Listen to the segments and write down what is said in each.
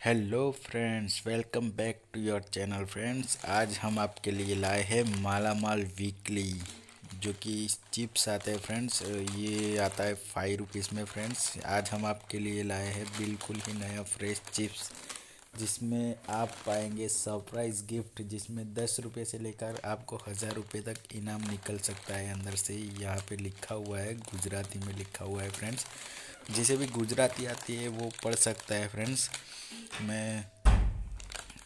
Hello friends, welcome back to your channel friends. आज हम आपके लिए लाए हैं माला माल वीकली, जो कि चिप्स आते हैं फ्रेंड्स। ये आता है फाइव रुपीज़ में फ्रेंड्स। आज हम आपके लिए लाए हैं बिल्कुल ही नया फ्रेश चिप्स, जिसमें आप पाएँगे सरप्राइज़ गिफ्ट, जिसमें दस रुपये से लेकर आपको हज़ार रुपये तक इनाम निकल सकता है अंदर से। यहाँ पे लिखा हुआ है, गुजराती में लिखा हुआ है फ्रेंड्स। जिसे भी गुजराती आती है, वो पढ़ सकता है फ्रेंड्स मैं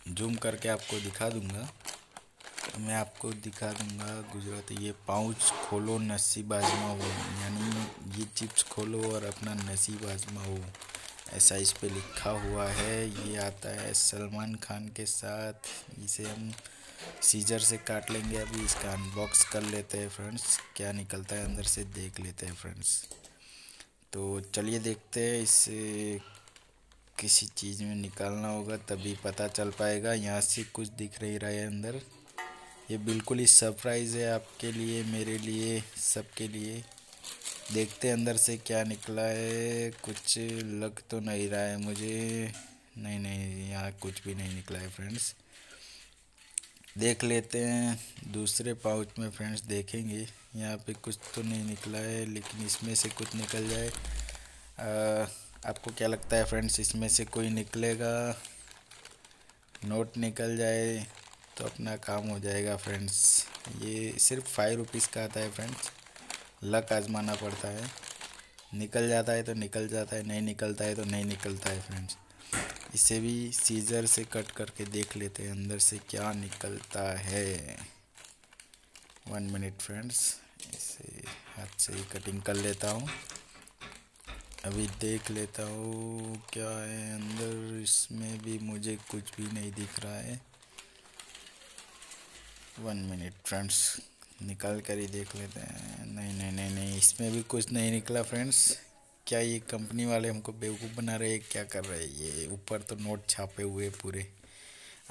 जूम करके आपको दिखा दूँगा। मैं आपको दिखा दूँगा गुजराती ये पाउच खोलो नसीब आजमाओ यानी ये चिप्स खोलो और अपना नसीब आजमाओ ऐसा इस पे लिखा हुआ है। ये आता है सलमान खान के साथ। इसे हम सीजर से काट लेंगे। अभी इसका अनबॉक्स कर लेते हैं फ्रेंड्स क्या निकलता है अंदर से, देख लेते हैं फ्रेंड्स तो चलिए देखते हैं, इसे किसी चीज़ में निकालना होगा तभी पता चल पाएगा। यहाँ से कुछ दिख रही रहा है अंदर। ये बिल्कुल ही सरप्राइज़ है आपके लिए, मेरे लिए, सबके लिए। देखते अंदर से क्या निकला है। कुछ लग तो नहीं रहा है मुझे। नहीं नहीं, यहाँ कुछ भी नहीं निकला है फ्रेंड्स देख लेते हैं, दूसरे पाउच में फ्रेंड्स देखेंगे। यहाँ पे कुछ तो नहीं निकला है लेकिन इसमें से कुछ निकल जाए। आ, आपको क्या लगता है फ्रेंड्स इसमें से कोई निकलेगा? नोट निकल जाए तो अपना काम हो जाएगा फ्रेंड्स। ये सिर्फ़ फाइव रुपीज़ का आता है फ्रेंड्स। लक आजमाना पड़ता है। निकल जाता है तो निकल जाता है नहीं निकलता है तो नहीं निकलता है फ्रेंड्स। इसे भी सीज़र से कट करके देख लेते हैं अंदर से क्या निकलता है। वन मिनट फ्रेंड्स इसे हाथ से ही कटिंग कर लेता हूँ। अभी देख लेता हूँ क्या है अंदर, इसमें भी मुझे कुछ भी नहीं दिख रहा है। वन मिनट फ्रेंड्स निकाल कर ही देख लेते हैं। नहीं नहीं नहीं नहीं, इसमें भी कुछ नहीं निकला फ्रेंड्स क्या ये कंपनी वाले हमको बेवकूफ़ बना रहे हैं? क्या कर रहे हैं? ये ऊपर तो नोट छापे हुए पूरे।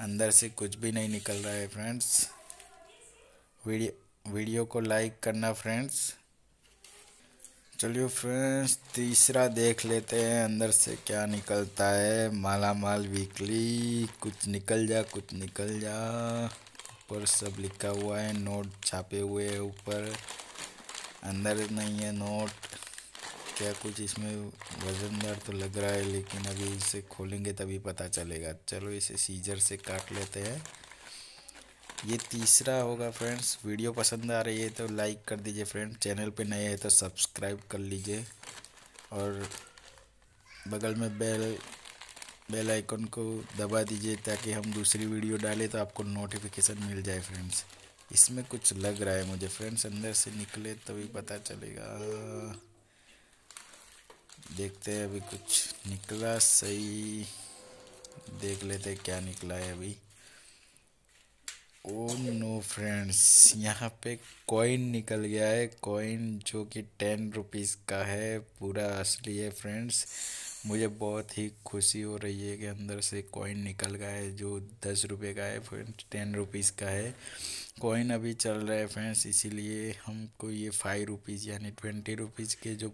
अंदर से कुछ भी नहीं निकल रहा है फ्रेंड्स वीडियो वीडियो को लाइक करना फ्रेंड्स। चलिए फ्रेंड्स, तीसरा देख लेते हैं अंदर से क्या निकलता है। माला माल वीकली कुछ निकल जा, कुछ निकल जा। ऊपर सब लिखा हुआ है नोट छापे हुए हैं ऊपर। अंदर नहीं है नोट क्या कुछ इसमें वजनदार तो लग रहा है, लेकिन अभी इसे खोलेंगे तभी पता चलेगा। चलो इसे सीजर से काट लेते हैं। ये तीसरा होगा फ्रेंड्स। वीडियो पसंद आ रही है तो लाइक कर दीजिए फ्रेंड्स। चैनल पे नए हैं तो सब्सक्राइब कर लीजिए। और बगल में बेल बेल आइकन को दबा दीजिए ताकि हम दूसरी वीडियो डालें तो आपको नोटिफिकेशन मिल जाए फ्रेंड्स। इसमें कुछ लग रहा है मुझे फ्रेंड्स। अंदर से निकले तभी पता चलेगा। देखते हैं अभी कुछ निकला सही। देख लेते क्या निकला है अभी। ओ नो फ्रेंड्स यहाँ पे कॉइन निकल गया है। कॉइन जो कि टेन रुपीज़ का है, पूरा असली है फ्रेंड्स मुझे बहुत ही खुशी हो रही है कि अंदर से कॉइन निकल गया है, जो दस रुपये का है फ्रेंड्स टेन रुपीज़ का है। कॉइन अभी चल रहा है फ्रेंड्स इसीलिए हमको ये फाइव रुपीज़ यानी ट्वेंटी रुपीज़ के जो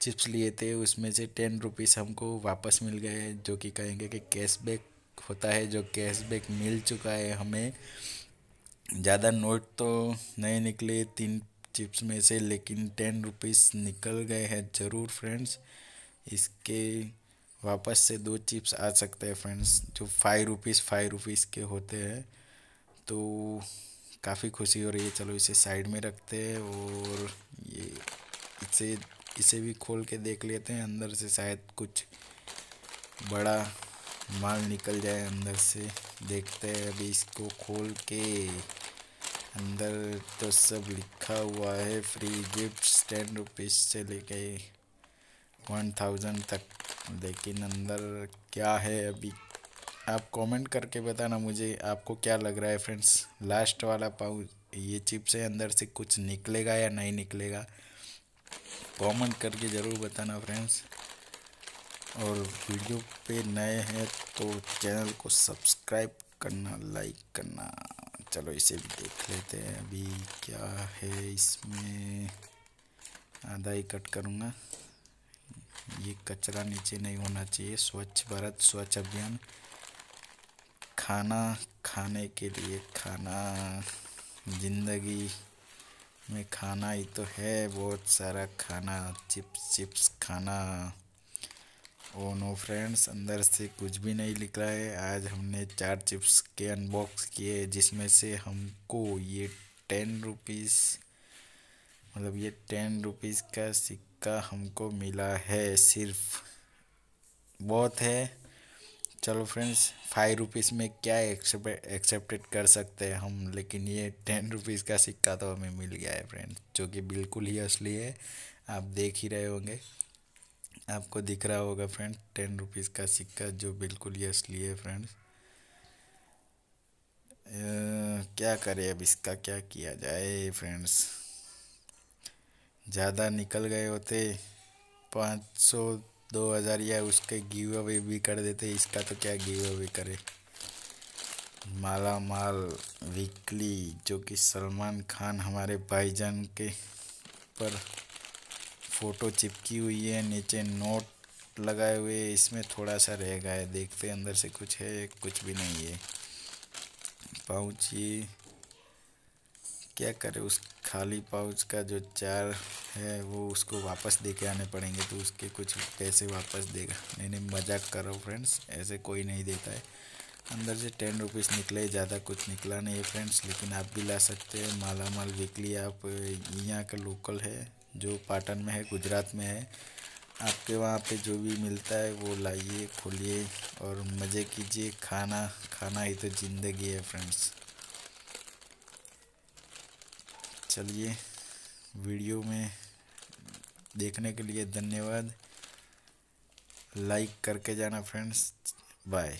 चिप्स लिए थे, उसमें से टेन रुपीज़ हमको वापस मिल गए जो कि कहेंगे कि कैशबैक होता है जो कैशबैक मिल चुका है हमें। ज़्यादा नोट तो नहीं निकले तीन चिप्स में से, लेकिन टेन रुपीज़ निकल गए हैं ज़रूर फ्रेंड्स इसके वापस से दो चिप्स आ सकते हैं फ्रेंड्स जो फाइव रुपीज़ फाइव रुपीज़ के होते हैं। तो काफ़ी खुशी हो रही है, चलो इसे साइड में रखते हैं और ये इसे इसे भी खोल के देख लेते हैं, अंदर से शायद कुछ बड़ा माल निकल जाए अंदर से। देखते हैं अभी इसको खोल के। अंदर तो सब लिखा हुआ है फ्री गिफ्ट टेन रुपीज़ से लेके वन थाउज़ेंड तक। लेकिन अंदर क्या है अभी? आप कमेंट करके बताना मुझे, आपको क्या लग रहा है फ्रेंड्स लास्ट वाला पाउच ये चिप से अंदर से कुछ निकलेगा या नहीं निकलेगा? कमेंट करके ज़रूर बताना फ्रेंड्स और वीडियो पे नए हैं तो चैनल को सब्सक्राइब करना, लाइक करना। चलो इसे भी देख लेते हैं अभी क्या है इसमें। आधा ही कट करूँगा। ये कचरा नीचे नहीं होना चाहिए। स्वच्छ भारत, स्वच्छ अभियान। खाना खाने के लिए खाना। ज़िंदगी में खाना ही तो है। बहुत सारा खाना, चिप्स चिप्स खाना। ओ नो फ्रेंड्स अंदर से कुछ भी नहीं रहा है। आज हमने चार चिप्स के अनबॉक्स किए जिसमें से हमको ये टेन रुपीज़ मतलब ये टेन रुपीज़ का सिक्का हमको मिला है सिर्फ़। बहुत है। चलो फ्रेंड्स फाइव रुपीज़ में क्या एक्सेप्टेड कर सकते हैं हम, लेकिन ये टेन रुपीज़ का सिक्का तो हमें मिल गया है फ्रेंड्स जो कि बिल्कुल ही असली है। आप देख ही रहे होंगे। आपको दिख रहा होगा फ्रेंड टेन रुपीज़ का सिक्का जो बिल्कुल ही असली है फ्रेंड्स क्या करें अब इसका क्या किया जाए फ्रेंड्स ज़्यादा निकल गए होते, पाँच सौ, दो हज़ार या उसके गिव अवे भी कर देते, इसका तो क्या गिव अवे करे? माला माल वीकली जो कि सलमान खान हमारे भाईजान के पर फ़ोटो चिपकी हुई है, नीचे नोट लगाए हुए इसमें थोड़ा सा रह गया है। देखते हैं अंदर से कुछ है, कुछ भी नहीं है। पाउच ये क्या करें, उस खाली पाउच का जो चार है, वो उसको वापस दे के आने पड़ेंगे तो उसके कुछ पैसे वापस देगा। नहीं नहीं, मज़ाक करो फ्रेंड्स ऐसे कोई नहीं देता है। अंदर से टेन रुपीज़ निकले, ज़्यादा कुछ निकला नहीं है फ्रेंड्स लेकिन आप भी ला सकते हैं। माला माल वीकली आप यहाँ का लोकल है। जो पाटन में है, गुजरात में है, आपके वहाँ पे जो भी मिलता है, वो लाइए, खोलिए और मज़े कीजिए। खाना खाना ही तो ज़िंदगी है फ्रेंड्स चलिए, वीडियो में देखने के लिए धन्यवाद। लाइक करके जाना फ्रेंड्स बाय